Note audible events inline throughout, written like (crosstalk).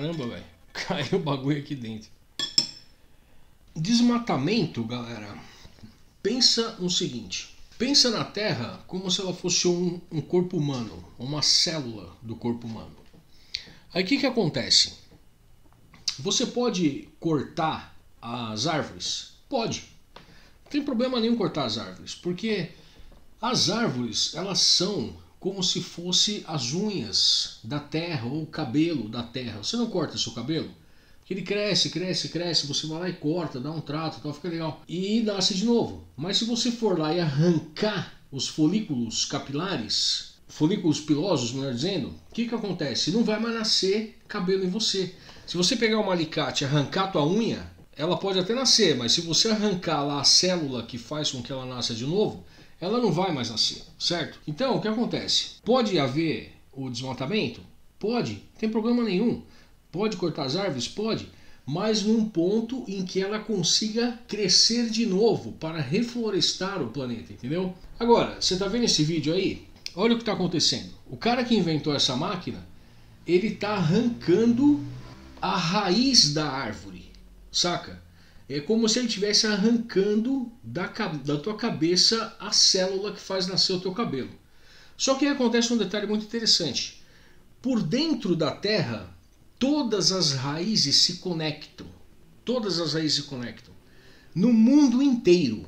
Caramba, velho. (laughs) Caiu o bagulho aqui dentro. Desmatamento, galera. Pensa no seguinte. Pensa na Terra como se ela fosse um, um corpo humano, uma célula do corpo humano. Aí o que, que acontece? Você pode cortar as árvores? Pode. Não tem problema nenhum cortar as árvores, porque as árvores elas são como se fosse as unhas da terra ou o cabelo da terra. Você não corta seu cabelo? Ele cresce, cresce, cresce, você vai lá e corta, dá um trato, tal, fica legal. E nasce de novo. Mas se você for lá e arrancar os folículos capilares, folículos pilosos, melhor dizendo, o que, que acontece? Não vai mais nascer cabelo em você. Se você pegar um alicate e arrancar a tua unha, ela pode até nascer, mas se você arrancar lá a célula que faz com que ela nasça de novo, ela não vai mais nascer, certo? Então, o que acontece? Pode haver o desmatamento? Pode, não tem problema nenhum. Pode cortar as árvores? Pode, mas num ponto em que ela consiga crescer de novo para reflorestar o planeta, entendeu? Agora, você está vendo esse vídeo aí? Olha o que está acontecendo. O cara que inventou essa máquina, ele está arrancando a raiz da árvore, saca? É como se ele estivesse arrancando da, da tua cabeça a célula que faz nascer o teu cabelo. Só que acontece um detalhe muito interessante. Por dentro da Terra, todas as raízes se conectam. Todas as raízes se conectam. No mundo inteiro.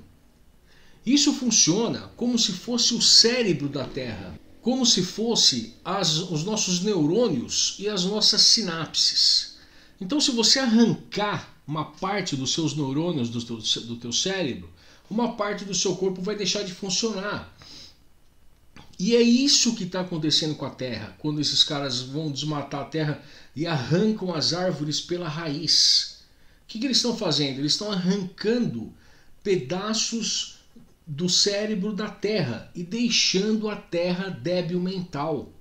Isso funciona como se fosse o cérebro da Terra. Como se fosse as, os nossos neurônios e as nossas sinapses. Então, se você arrancar uma parte dos seus neurônios do teu, do teu cérebro, uma parte do seu corpo vai deixar de funcionar. E é isso que está acontecendo com a Terra, quando esses caras vão desmatar a Terra e arrancam as árvores pela raiz. O que, que eles estão fazendo? Eles estão arrancando pedaços do cérebro da Terra e deixando a Terra débil mental.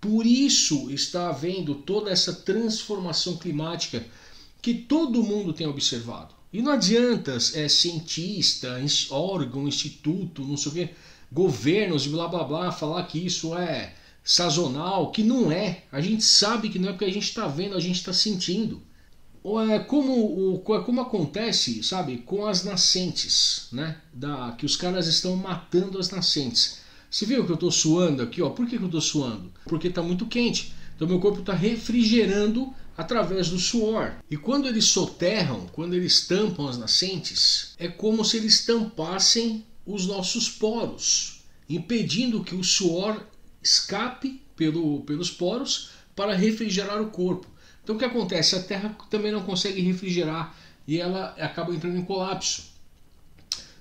Por isso está havendo toda essa transformação climática que todo mundo tem observado. E não adianta é, cientista, órgão, instituto, não sei o quê, governos blá blá blá falar que isso é sazonal, que não é. A gente sabe que não é porque a gente está vendo, a gente está sentindo. É como, é como acontece, sabe, com as nascentes, né? Da, que os caras estão matando as nascentes. Você viu que eu estou suando aqui, ó? Por que, que eu estou suando? Porque está muito quente. Então meu corpo está refrigerando através do suor. E quando eles soterram, quando eles tampam as nascentes, é como se eles tampassem os nossos poros, impedindo que o suor escape pelo, pelos poros para refrigerar o corpo. Então o que acontece? A Terra também não consegue refrigerar e ela acaba entrando em colapso.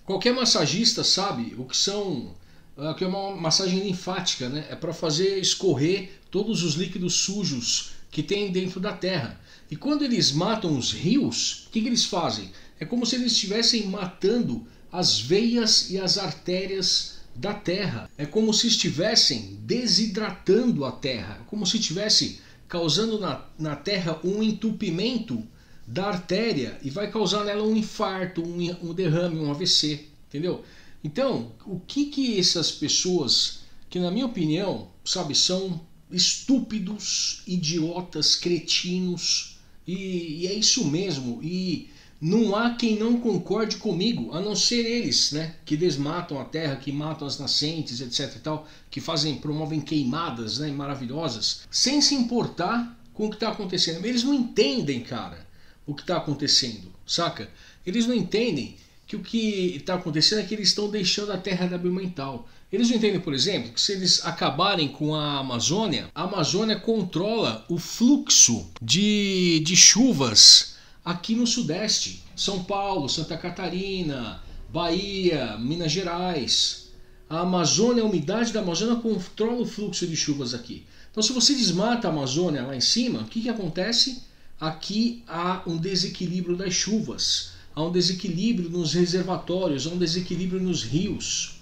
Qualquer massagista sabe o que são ah, que é uma massagem linfática, né? É para fazer escorrer todos os líquidos sujos que tem dentro da terra. E quando eles matam os rios, o que, que eles fazem? É como se eles estivessem matando as veias e as artérias da terra. É como se estivessem desidratando a terra, é como se estivesse causando na, na terra um entupimento da artéria e vai causar nela um infarto, um, um derrame, um AVC, entendeu? Então, o que que essas pessoas, que na minha opinião, sabe, são estúpidos, idiotas, cretinos, e, e, é isso mesmo. E não há quem não concorde comigo, a não ser eles, né, que desmatam a terra, que matam as nascentes, etc. e tal, que fazem, promovem queimadas, né, maravilhosas, sem se importar com o que está acontecendo. Eles não entendem, cara, o que está acontecendo, saca? Eles não entendem que o que está acontecendo é que eles estão deixando a terra mental. Eles não entendem, por exemplo, que se eles acabarem com a Amazônia, a Amazônia controla o fluxo de, de chuvas aqui no Sudeste. São Paulo, Santa Catarina, Bahia, Minas Gerais. A Amazônia, a umidade da Amazônia controla o fluxo de chuvas aqui. Então, se você desmata a Amazônia lá em cima, o que, que acontece? Aqui há um desequilíbrio das chuvas, há um desequilíbrio nos reservatórios, há um desequilíbrio nos rios.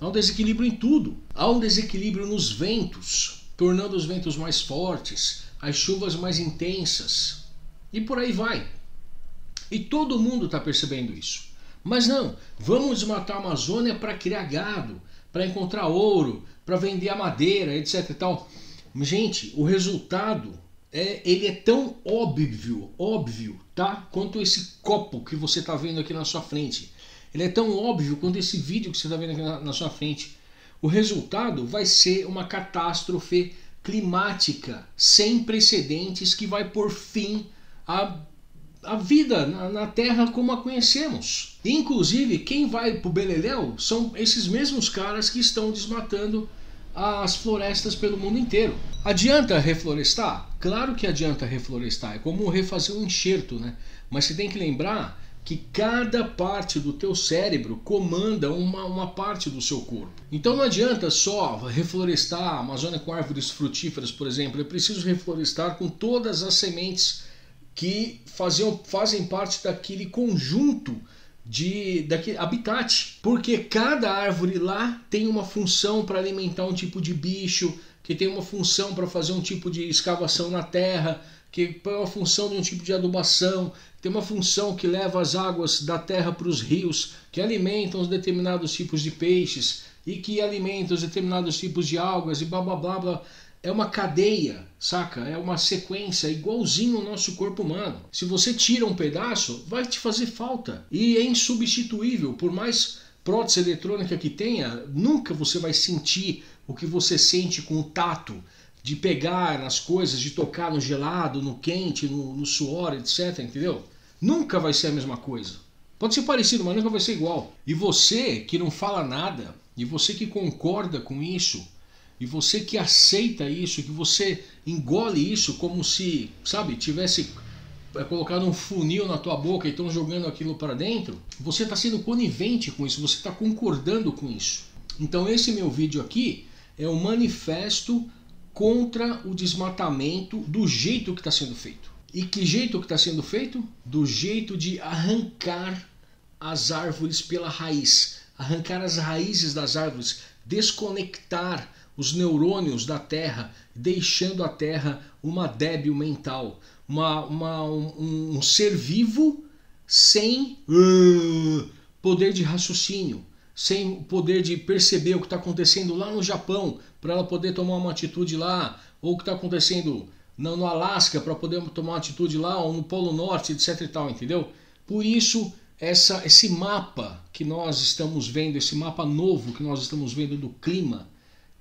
Há um desequilíbrio em tudo. Há um desequilíbrio nos ventos, tornando os ventos mais fortes, as chuvas mais intensas. E por aí vai. E todo mundo está percebendo isso. Mas não, vamos desmatar a Amazônia para criar gado, para encontrar ouro, para vender a madeira, etc. E tal. Gente, o resultado é, ele é tão óbvio, óbvio, tá? Quanto esse copo que você está vendo aqui na sua frente. Ele é tão óbvio quanto esse vídeo que você está vendo aqui na, na sua frente. O resultado vai ser uma catástrofe climática sem precedentes que vai por fim a a vida na, na, Terra como a conhecemos. Inclusive, quem vai para o Beleléu são esses mesmos caras que estão desmatando as florestas pelo mundo inteiro. Adianta reflorestar? Claro que adianta reflorestar, é como refazer um enxerto, né? Mas você tem que lembrar que cada parte do teu cérebro comanda uma, uma parte do seu corpo. Então não adianta só reflorestar a Amazônia com árvores frutíferas, por exemplo. É preciso reflorestar com todas as sementes que faziam, fazem parte daquele conjunto de daquele habitat, porque cada árvore lá tem uma função para alimentar um tipo de bicho, que tem uma função para fazer um tipo de escavação na terra, que tem uma função de um tipo de adubação, tem uma função que leva as águas da terra para os rios, que alimentam os determinados tipos de peixes e que alimentam os determinados tipos de algas e blá blá blá blá é uma cadeia, saca? É uma sequência igualzinho ao nosso corpo humano. Se você tira um pedaço, vai te fazer falta. E é insubstituível, por mais prótese eletrônica que tenha, nunca você vai sentir o que você sente com o tato de pegar nas coisas, de tocar no gelado, no quente, no, no suor, etc. Entendeu? Nunca vai ser a mesma coisa. Pode ser parecido, mas nunca vai ser igual. E você que não fala nada, e você que concorda com isso, e você que aceita isso, que você engole isso como se, sabe, tivesse é, colocado um funil na tua boca e estão jogando aquilo para dentro, você está sendo conivente com isso, você está concordando com isso. Então esse meu vídeo aqui é um manifesto contra o desmatamento do jeito que está sendo feito. E que jeito que está sendo feito? Do jeito de arrancar as árvores pela raiz, arrancar as raízes das árvores, desconectar os neurônios da Terra, deixando a Terra uma débil mental, uma, uma um, um, ser vivo sem uh, poder de raciocínio, sem poder de perceber o que está acontecendo lá no Japão, para ela poder tomar uma atitude lá, ou o que está acontecendo no, no Alasca, para poder tomar uma atitude lá, ou no Polo Norte, etc. e tal, entendeu? Por isso, essa, esse mapa que nós estamos vendo, esse mapa novo que nós estamos vendo do clima,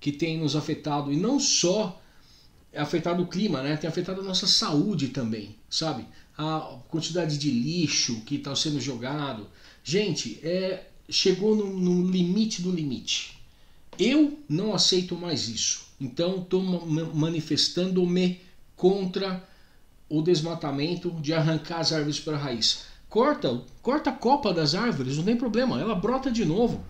que tem nos afetado e não só afetado o clima, né? Tem afetado a nossa saúde também, sabe? A quantidade de lixo que está sendo jogado. Gente, é, chegou no, no limite do limite. Eu não aceito mais isso. Então estou manifestando-me contra o desmatamento de arrancar as árvores para a raiz. Corta, corta a copa das árvores, não tem problema, ela brota de novo.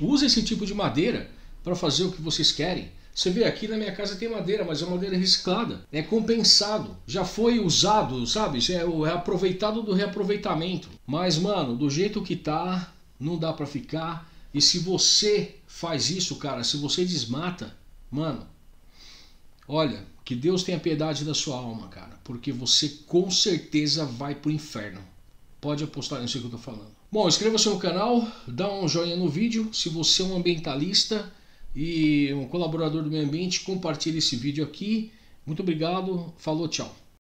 Usa esse tipo de madeira para fazer o que vocês querem. Você vê aqui na minha casa tem madeira, mas é madeira reciclada. É compensado. Já foi usado, sabe? É o reaproveitado do reaproveitamento. Mas, mano, do jeito que tá, não dá para ficar. E se você faz isso, cara, se você desmata, mano, olha, que Deus tenha piedade da sua alma, cara. Porque você com certeza vai pro inferno. Pode apostar nisso que eu tô falando. Bom, inscreva-se no canal, dá um joinha no vídeo. Se você é um ambientalista e um colaborador do meio ambiente, compartilhe esse vídeo aqui. Muito obrigado, falou, tchau.